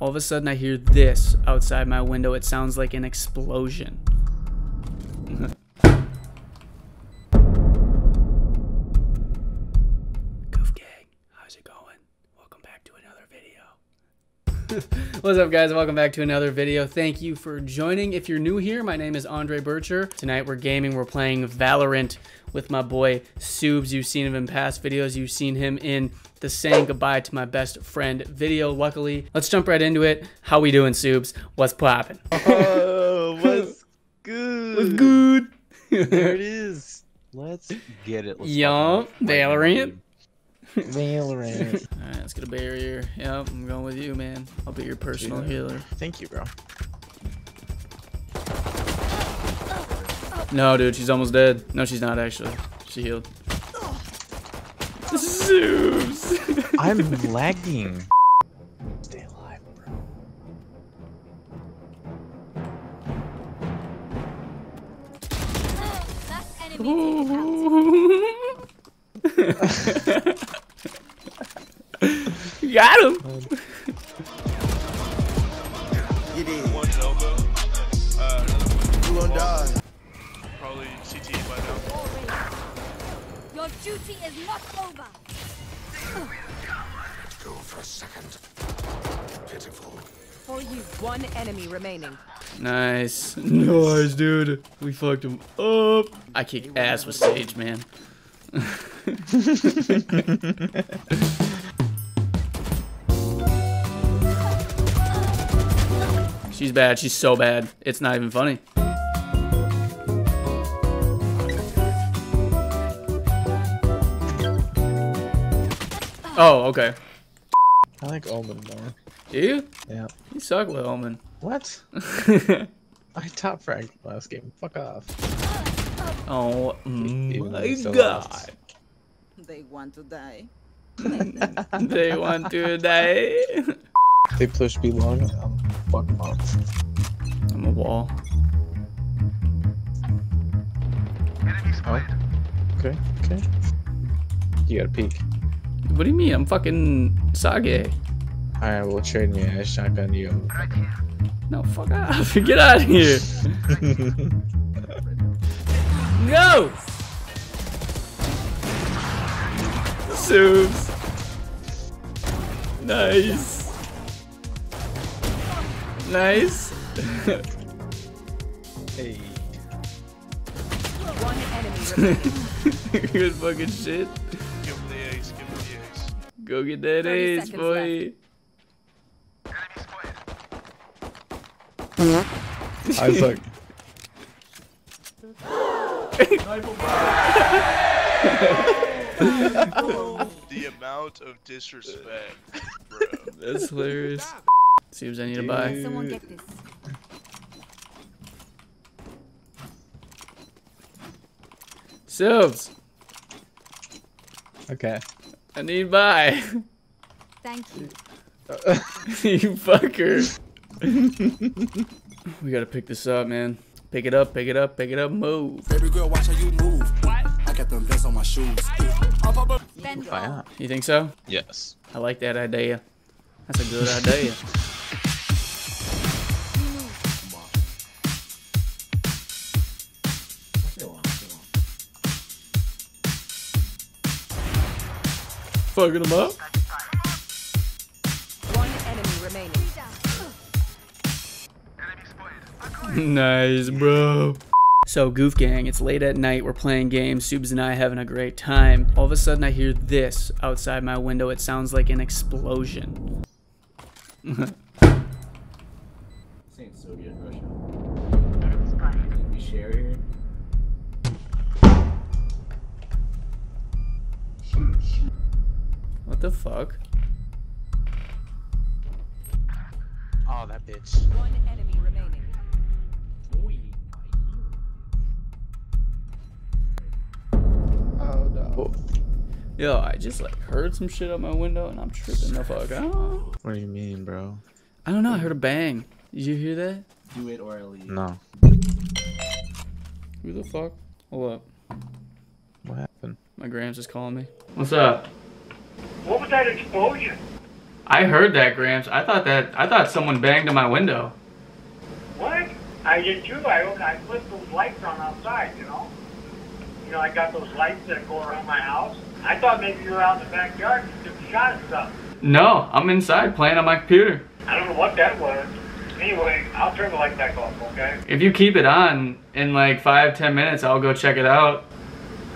All of a sudden, I hear this outside my window. It sounds like an explosion. Goof Gang, how's it going? Welcome back to another video. What's up, guys? Welcome back to another video. Thank you for joining. If you're new here, my name is Andre Bircher. Tonight, we're gaming. We're playing Valorant with my boy Subs. You've seen him in past videos. You've seen him in the saying goodbye to my best friend video. Luckily, let's jump right into it. How we doing, Subs? What's poppin'? Oh, what's good? What's good? There it is. Let's get it. Let's Yup, Valorant. Valorant. All right, let's get a barrier. Yep, I'm going with you, man. I'll be your personal Yeah. healer. Thank you, bro. No, dude, she's almost dead. No, she's not actually. She healed. Zeus. I'm lagging. Stay alive, bro. Last enemy taken out. Got him. You did. One elbow. Uh, You gonna die. probably CT by now. Your duty is not over. Go for a second. Pitiful. For you, one enemy remaining. Nice. Nice, dude. We fucked him up. I kick ass with Sage, man. She's bad. She's so bad. It's not even funny. Oh, okay. I like Omen more. Do you? Yeah. You suck with Omen. What? I top fragged last game. Fuck off. oh Even my though still god. lost. They want to die. they want to die. They push me long. Um, fuck them up. I'm a wall. Oh. Okay. Okay. You gotta peek. What do you mean? I'm fucking Sage. Alright, we'll trade me. I shotgun you. No, fuck off. Get out of here. Go! Subs. Nice. Nice. hey. One enemy. Good fucking shit. Go get that 30 ace, boy. I was like, The amount of disrespect, bro. That's hilarious. Seems I need to buy. Someone get this. Subs. okay. I need buy. Thank you. you fucker. we gotta pick this up, man. Pick it up, pick it up, pick it up, move. Baby girl, watch how you move. I got them vests on my shoes. Bend Why all. not? You think so? Yes. I like that idea. That's a good idea. Fucking them up. One enemy remaining. nice, bro. So, Goof Gang, it's late at night. We're playing games. Subs and I having a great time. All of a sudden, I hear this outside my window. It sounds like an explosion. Saying Soviet Russia. We share here. What the fuck? Oh, that bitch. One enemy remaining. Oh no. Yo, I just like heard some shit out my window and I'm tripping the fuck out. What do you mean, bro? I don't know. I heard a bang. Did you hear that? Do it or I leave. No. Who the fuck? Hold up. What happened? My Grams is calling me. What's up? What was that explosion? I heard that, Gramps. I thought that I thought someone banged on my window. What? I did too. I I put those lights on outside. You know. You know, I got those lights that go around my house. I thought maybe you were out in the backyard and took a shot at something. No, I'm inside playing on my computer. I don't know what that was. Anyway, I'll turn the light back off. Okay. If you keep it on in like five, ten minutes, I'll go check it out.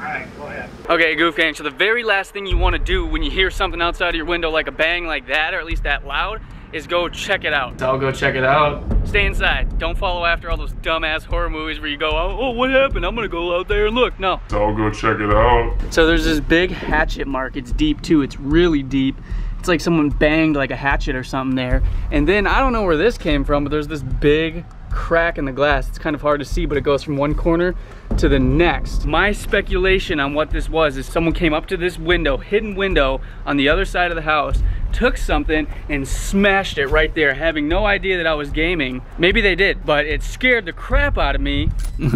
All right. Go ahead. Okay, Goof Gang, so the very last thing you want to do when you hear something outside of your window like a bang like that, or at least that loud, is go check it out. I'll go check it out. Stay inside. Don't follow after all those dumbass horror movies where you go, oh, oh, what happened? I'm gonna go out there and look. No. I'll go check it out. So there's this big hatchet mark. It's deep too. It's really deep. It's like someone banged like a hatchet or something there. And then I don't know where this came from, but there's this big crack in the glass. It's kind of hard to see, but it goes from one corner to the next. My speculation on what this was is someone came up to this window, hidden window on the other side of the house, took something and smashed it right there, having no idea that I was gaming. Maybe they did, but it scared the crap out of me.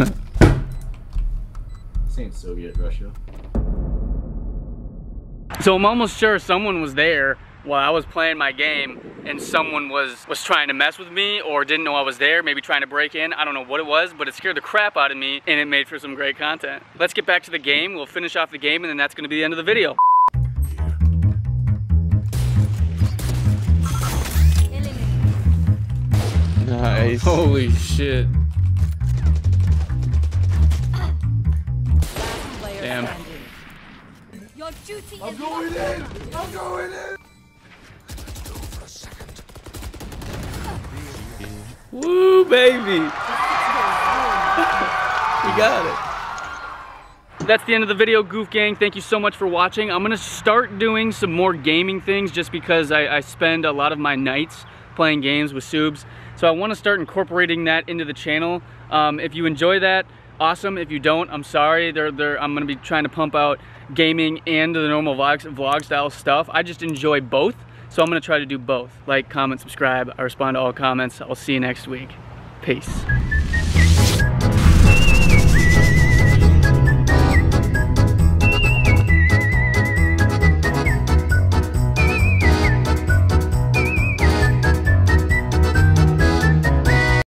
This ain't Soviet Russia. So I'm almost sure someone was there while I was playing my game and someone was was trying to mess with me or didn't know I was there, maybe trying to break in. I don't know what it was, but it scared the crap out of me and it made for some great content. Let's get back to the game. We'll finish off the game and then that's gonna be the end of the video. Eliminate. Nice. Holy shit. Damn. standing. Your duty is not over. I'm going in. Woo, baby. we got it. That's the end of the video, Goof Gang. Thank you so much for watching. I'm gonna start doing some more gaming things just because I, I spend a lot of my nights playing games with subs. So I wanna start incorporating that into the channel. Um, if you enjoy that, awesome. If you don't, I'm sorry. They're, they're, I'm gonna be trying to pump out gaming and the normal vlog, vlog style stuff. I just enjoy both. So I'm gonna try to do both. Like, comment, subscribe. I respond to all comments. I'll see you next week. Peace.